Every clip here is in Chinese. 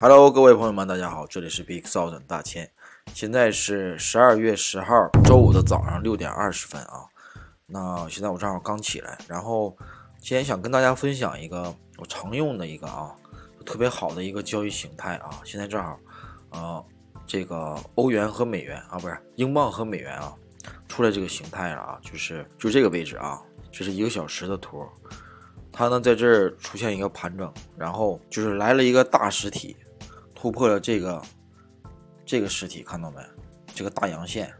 Hello，各位朋友们，大家好，这里是 Big s o u n 大千，现在是十二月十号周五的早上六点二十分啊。那现在我正好刚起来，然后今天想跟大家分享一个我常用的一个啊特别好的一个交易形态啊。现在正好啊，这个欧元和美元啊，不是英镑和美元啊，出来这个形态了啊，就是就这个位置啊，这是一个小时的图，它呢在这儿出现一个盘整，然后就是来了一个大实体。突破了这个这个实体，看到没？这个大阳线，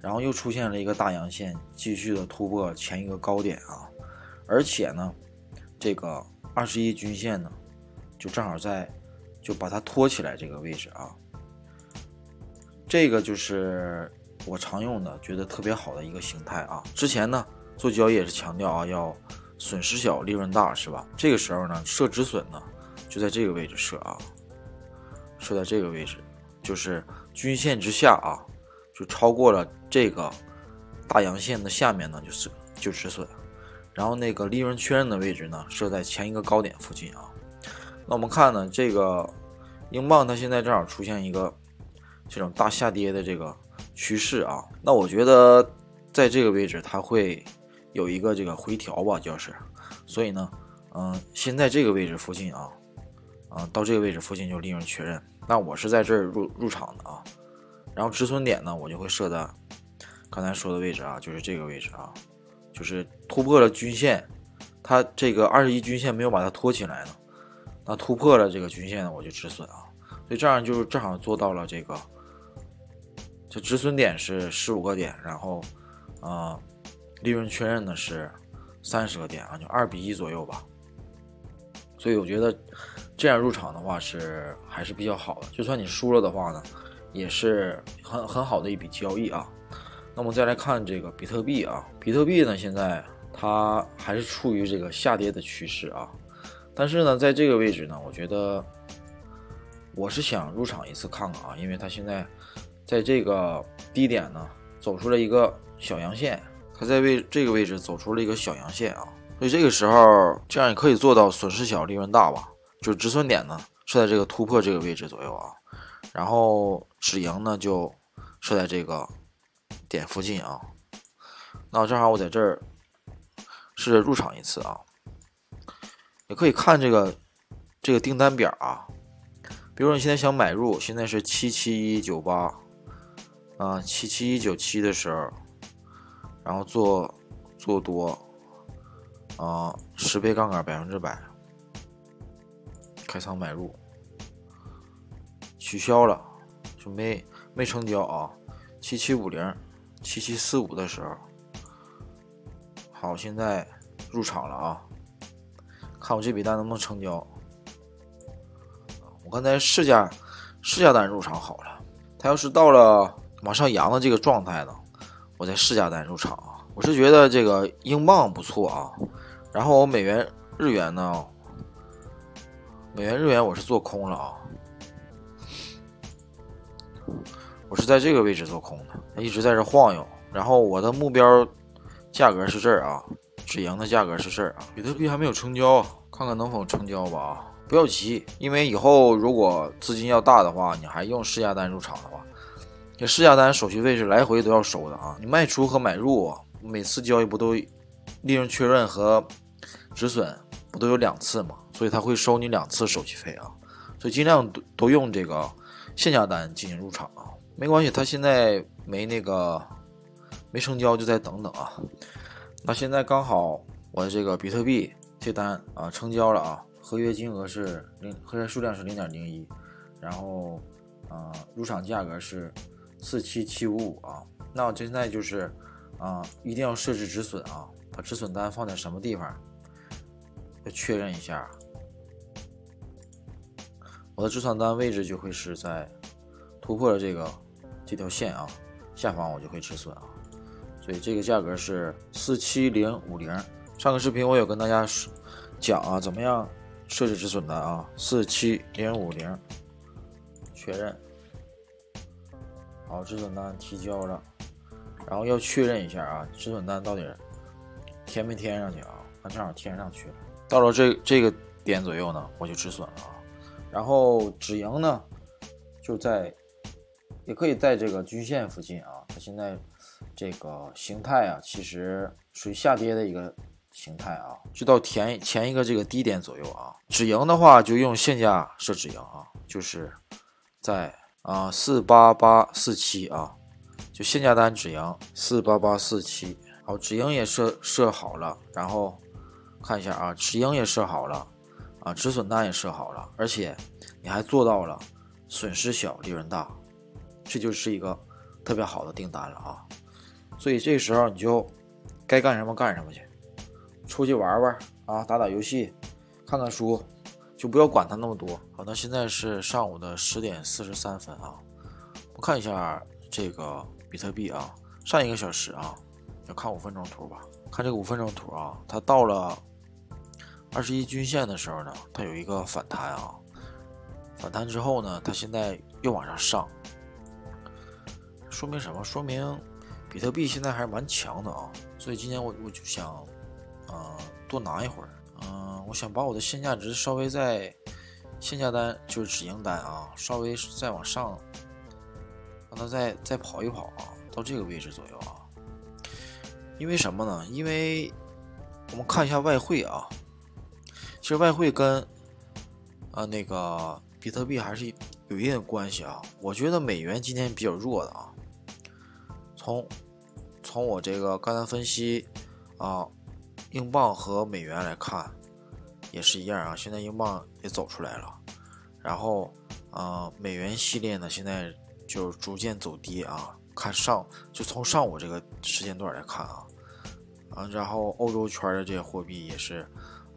然后又出现了一个大阳线，继续的突破前一个高点啊！而且呢，这个二十一均线呢，就正好在就把它托起来这个位置啊。这个就是我常用的，觉得特别好的一个形态啊。之前呢做交易也是强调啊，要损失小，利润大，是吧？这个时候呢设止损呢，就在这个位置设啊。设在这个位置，就是均线之下啊，就超过了这个大阳线的下面呢，就是就止损。然后那个利润确认的位置呢，设在前一个高点附近啊。那我们看呢，这个英镑它现在正好出现一个这种大下跌的这个趋势啊。那我觉得在这个位置它会有一个这个回调吧，就是。所以呢，嗯，先在这个位置附近啊。啊，到这个位置附近就利润确认。那我是在这儿入入场的啊，然后止损点呢，我就会设在刚才说的位置啊，就是这个位置啊，就是突破了均线，它这个二十一均线没有把它托起来呢，那突破了这个均线呢，我就止损啊。所以这样就是正好做到了这个，这止损点是十五个点，然后啊，利润确认呢是三十个点啊，就二比一左右吧。所以我觉得。这样入场的话是还是比较好的，就算你输了的话呢，也是很很好的一笔交易啊。那么再来看这个比特币啊，比特币呢现在它还是处于这个下跌的趋势啊，但是呢在这个位置呢，我觉得我是想入场一次看看啊，因为它现在在这个低点呢走出了一个小阳线，它在位这个位置走出了一个小阳线啊，所以这个时候这样也可以做到损失小利润大吧。就是止损点呢设在这个突破这个位置左右啊，然后止盈呢就设在这个点附近啊。那正好我在这儿试着入场一次啊，也可以看这个这个订单表啊。比如说你现在想买入，现在是七七一九八啊，七七一九七的时候，然后做做多啊，十倍杠杆百分之百。开仓买入，取消了，就没没成交啊。七七五零、七七四五的时候，好，现在入场了啊。看我这笔单能不能成交？我刚才试价试价单入场好了，它要是到了往上扬的这个状态呢，我再试价单入场啊。我是觉得这个英镑不错啊，然后我美元、日元呢。美元、日元我是做空了啊，我是在这个位置做空的，一直在这晃悠。然后我的目标价格是这儿啊，止盈的价格是这儿啊。比特币还没有成交，看看能否成交吧啊！不要急，因为以后如果资金要大的话，你还用试价单入场的话，这试价单手续费是来回都要收的啊。你卖出和买入，每次交易不都利润确认和止损不都有两次吗？所以他会收你两次手续费啊，所以尽量都都用这个限价单进行入场啊，没关系，他现在没那个没成交，就再等等啊。那现在刚好我的这个比特币这单啊成交了啊，合约金额是零，合约数量是零点零一，然后啊入场价格是四七七五五啊。那我现在就是啊一定要设置止损啊，把止损单放在什么地方？要确认一下。我的止损单位置就会是在突破了这个这条线啊，下方我就会止损啊，所以这个价格是四七零五零。上个视频我有跟大家讲啊，怎么样设置止损单啊，四七零五零，确认，好，止损单提交了，然后要确认一下啊，止损单到底填没填上去啊？它正好填上去了，到了这这个点左右呢，我就止损了啊。然后止盈呢，就在也可以在这个均线附近啊。它现在这个形态啊，其实属于下跌的一个形态啊，就到前前一个这个低点左右啊。止盈的话，就用现价设止盈啊，就是在啊四八八四七啊，就现价单止盈四八八四七。好，止盈也设设好了，然后看一下啊，止盈也设好了。啊，止损单也设好了，而且你还做到了损失小利润大，这就是一个特别好的订单了啊！所以这时候你就该干什么干什么去，出去玩玩啊，打打游戏，看看书，就不要管它那么多。好，那现在是上午的十点四十三分啊，我看一下这个比特币啊，上一个小时啊，要看五分钟图吧，看这个五分钟图啊，它到了。二十一均线的时候呢，它有一个反弹啊，反弹之后呢，它现在又往上上，说明什么？说明比特币现在还是蛮强的啊。所以今天我我就想，嗯，多拿一会儿，嗯，我想把我的现价值稍微在现价单就是止盈单啊，稍微再往上，让它再再跑一跑啊，到这个位置左右啊。因为什么呢？因为我们看一下外汇啊。其实外汇跟，啊，那个比特币还是有一定的关系啊。我觉得美元今天比较弱的啊。从从我这个刚才分析啊，英镑和美元来看，也是一样啊。现在英镑也走出来了，然后啊，美元系列呢，现在就逐渐走低啊。看上就从上午这个时间段来看啊，啊，然后欧洲圈的这些货币也是，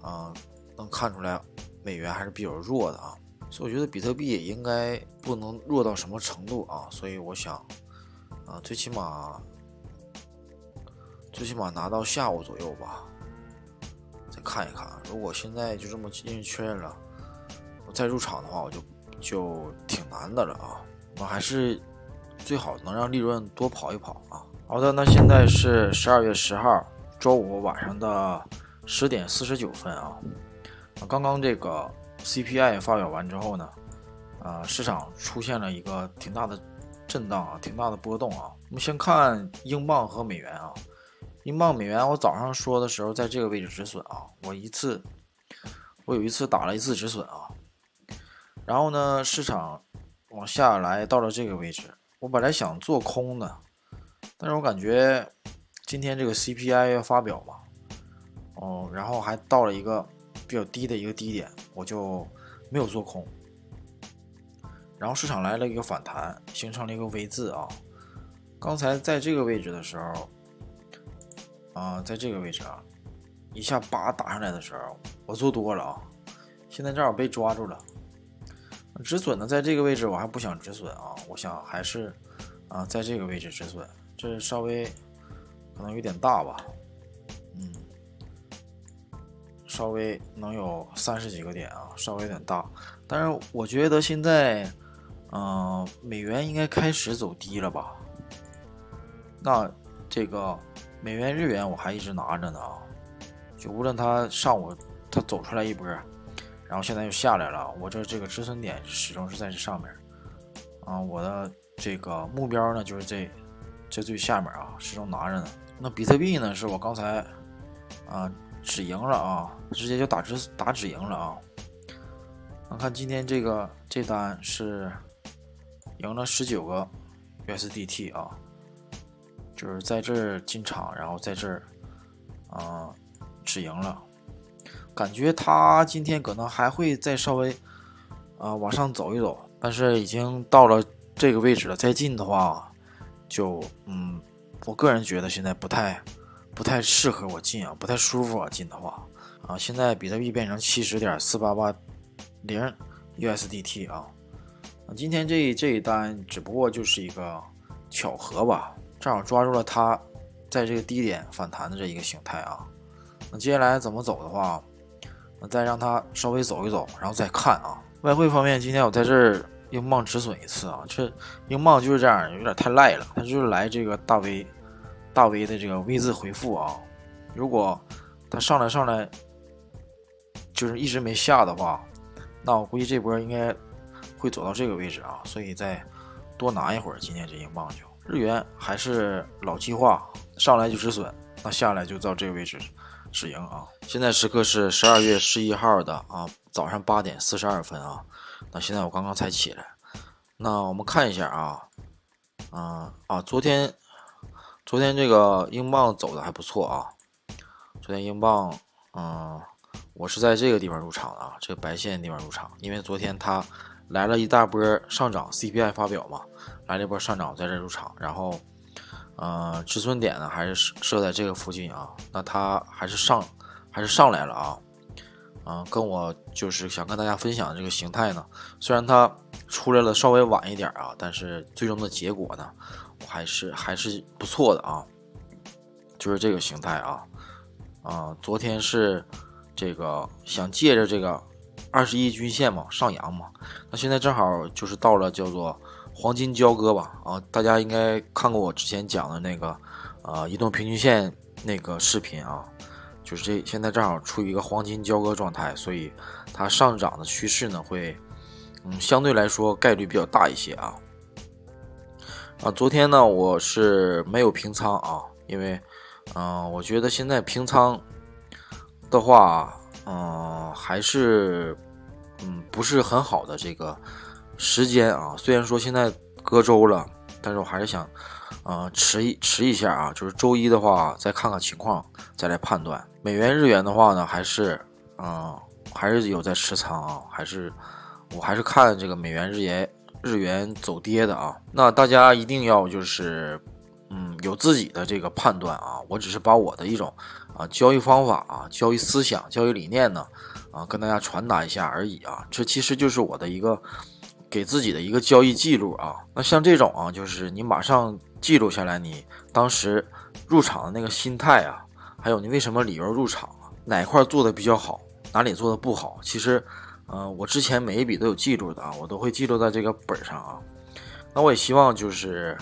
啊。能看出来，美元还是比较弱的啊，所以我觉得比特币也应该不能弱到什么程度啊，所以我想，啊，最起码，最起码拿到下午左右吧，再看一看。如果现在就这么进行确认了，我再入场的话，我就就挺难的了啊。我还是最好能让利润多跑一跑啊。好的，那现在是十二月十号周五晚上的十点四十九分啊。啊刚刚这个 CPI 发表完之后呢，呃，市场出现了一个挺大的震荡啊，挺大的波动啊。我们先看英镑和美元啊，英镑、美元，我早上说的时候在这个位置止损啊，我一次，我有一次打了一次止损啊，然后呢，市场往下来到了这个位置，我本来想做空的，但是我感觉今天这个 CPI 要发表嘛，哦，然后还到了一个。比较低的一个低点，我就没有做空。然后市场来了一个反弹，形成了一个 V 字啊。刚才在这个位置的时候，啊，在这个位置啊，一下叭打上来的时候，我做多了啊。现在正好被抓住了，止损呢，在这个位置我还不想止损啊，我想还是啊，在这个位置止损，这稍微可能有点大吧。嗯稍微能有三十几个点啊，稍微有点大，但是我觉得现在，嗯，美元应该开始走低了吧？那这个美元、日元我还一直拿着呢啊，就无论它上午它走出来一波，然后现在又下来了，我这这个止损点始终是在这上面啊，我的这个目标呢就是这这最下面啊，始终拿着呢。那比特币呢，是我刚才啊。止盈了啊，直接就打止打止盈了啊。我看今天这个这单是赢了十九个 USDT 啊，就是在这儿进场，然后在这儿啊止盈了。感觉它今天可能还会再稍微啊往上走一走，但是已经到了这个位置了，再进的话就嗯，我个人觉得现在不太。不太适合我进啊，不太舒服啊，进的话啊，现在比特币变成七十点四八八零 USDT 啊，今天这这一单只不过就是一个巧合吧，正好抓住了它在这个低点反弹的这一个形态啊。那接下来怎么走的话，那再让它稍微走一走，然后再看啊。外汇方面，今天我在这儿英镑止损一次啊，这英镑就是这样，有点太赖了，它就是来这个大 V。大 V 的这个 V 字回复啊，如果它上来上来就是一直没下的话，那我估计这波应该会走到这个位置啊，所以再多拿一会儿。今天这英镑就日元还是老计划，上来就止损，那下来就到这个位置止盈啊。现在时刻是十二月十一号的啊早上八点四十二分啊，那现在我刚刚才起来，那我们看一下啊，嗯啊，昨天昨天这个英镑走的还不错啊，昨天英镑嗯。我是在这个地方入场的啊，这个白线地方入场，因为昨天它来了一大波上涨，CPI 发表嘛，来了一波上涨，在这入场，然后，呃，止损点呢还是设在这个附近啊，那它还是上，还是上来了啊，嗯，跟我就是想跟大家分享的这个形态呢，虽然它出来了稍微晚一点啊，但是最终的结果呢，还是还是不错的啊，就是这个形态啊，啊，昨天是。这个想借着这个二十一均线嘛上扬嘛，那现在正好就是到了叫做黄金交割吧啊，大家应该看过我之前讲的那个呃移动平均线那个视频啊，就是这现在正好处于一个黄金交割状态，所以它上涨的趋势呢会嗯相对来说概率比较大一些啊啊，昨天呢我是没有平仓啊，因为嗯我觉得现在平仓。的话，嗯，还是，嗯，不是很好的这个时间啊。虽然说现在隔周了，但是我还是想，呃，迟一迟一下啊。就是周一的话，再看看情况，再来判断。美元、日元的话呢，还是，嗯，还是有在持仓啊。还是，我还是看这个美元、日元、日元走跌的啊。那大家一定要就是，嗯，有自己的这个判断啊。我只是把我的一种。啊，交易方法啊，交易思想、交易理念呢，啊，跟大家传达一下而已啊。这其实就是我的一个给自己的一个交易记录啊。那像这种啊，就是你马上记录下来你当时入场的那个心态啊，还有你为什么理由入场，哪块做的比较好，哪里做的不好。其实，嗯，我之前每一笔都有记录的啊，我都会记录在这个本上啊。那我也希望就是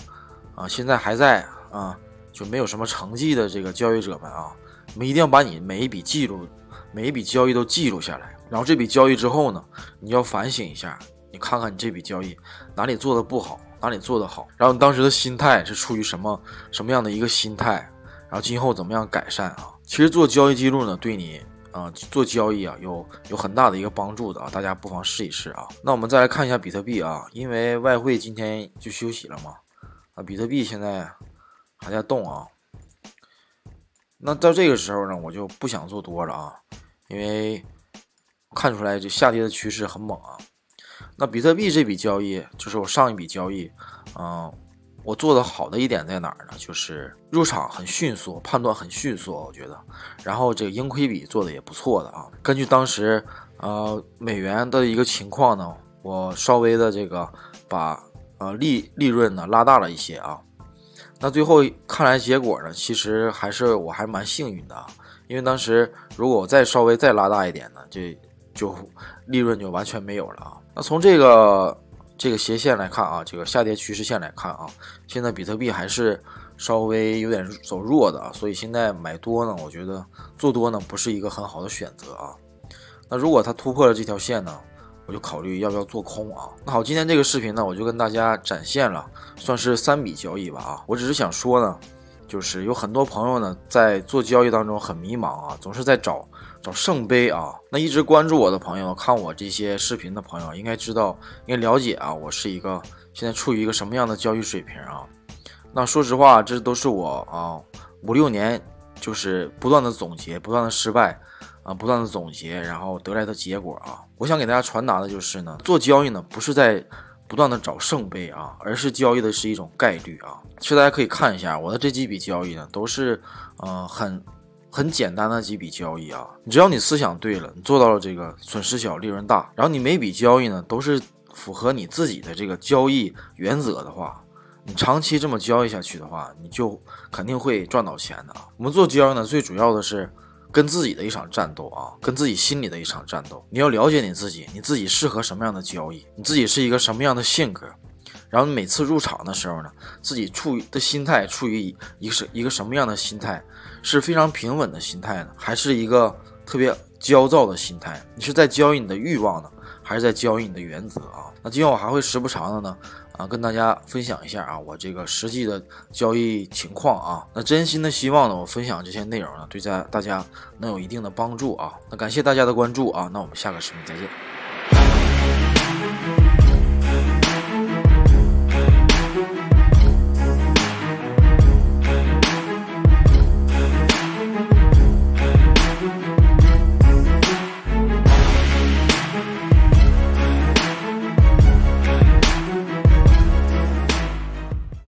啊，现在还在啊，就没有什么成绩的这个交易者们啊。我们一定要把你每一笔记录，每一笔交易都记录下来。然后这笔交易之后呢，你要反省一下，你看看你这笔交易哪里做的不好，哪里做的好。然后你当时的心态是处于什么什么样的一个心态？然后今后怎么样改善啊？其实做交易记录呢，对你啊做交易啊有有很大的一个帮助的啊。大家不妨试一试啊。那我们再来看一下比特币啊，因为外汇今天就休息了嘛，啊，比特币现在还在动啊。那到这个时候呢，我就不想做多了啊，因为看出来这下跌的趋势很猛啊。那比特币这笔交易就是我上一笔交易，嗯，我做的好的一点在哪儿呢？就是入场很迅速，判断很迅速，我觉得。然后这个盈亏比做的也不错的啊。根据当时呃美元的一个情况呢，我稍微的这个把呃利利润呢拉大了一些啊。那最后看来结果呢，其实还是我还蛮幸运的啊，因为当时如果我再稍微再拉大一点呢，这就利润就完全没有了啊。那从这个这个斜线来看啊，这个下跌趋势线来看啊，现在比特币还是稍微有点走弱的啊，所以现在买多呢，我觉得做多呢不是一个很好的选择啊。那如果它突破了这条线呢？我就考虑要不要做空啊？那好，今天这个视频呢，我就跟大家展现了，算是三笔交易吧啊。我只是想说呢，就是有很多朋友呢在做交易当中很迷茫啊，总是在找找圣杯啊。那一直关注我的朋友，看我这些视频的朋友，应该知道，应该了解啊，我是一个现在处于一个什么样的交易水平啊？那说实话，这都是我啊五六年就是不断的总结，不断的失败。啊，不断的总结，然后得来的结果啊，我想给大家传达的就是呢，做交易呢不是在不断的找圣杯啊，而是交易的是一种概率啊。其实大家可以看一下我的这几笔交易呢，都是呃很很简单的几笔交易啊。只要你思想对了，你做到了这个损失小利润大，然后你每笔交易呢都是符合你自己的这个交易原则的话，你长期这么交易下去的话，你就肯定会赚到钱的啊。我们做交易呢，最主要的是。跟自己的一场战斗啊，跟自己心里的一场战斗。你要了解你自己，你自己适合什么样的交易，你自己是一个什么样的性格，然后每次入场的时候呢，自己处于的心态处于一个是一个什么样的心态，是非常平稳的心态呢，还是一个特别焦躁的心态？你是在交易你的欲望呢，还是在交易你的原则啊。那今后我还会时不常的呢啊跟大家分享一下啊我这个实际的交易情况啊。那真心的希望呢我分享这些内容呢对在大家能有一定的帮助啊。那感谢大家的关注啊，那我们下个视频再见。